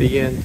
The end.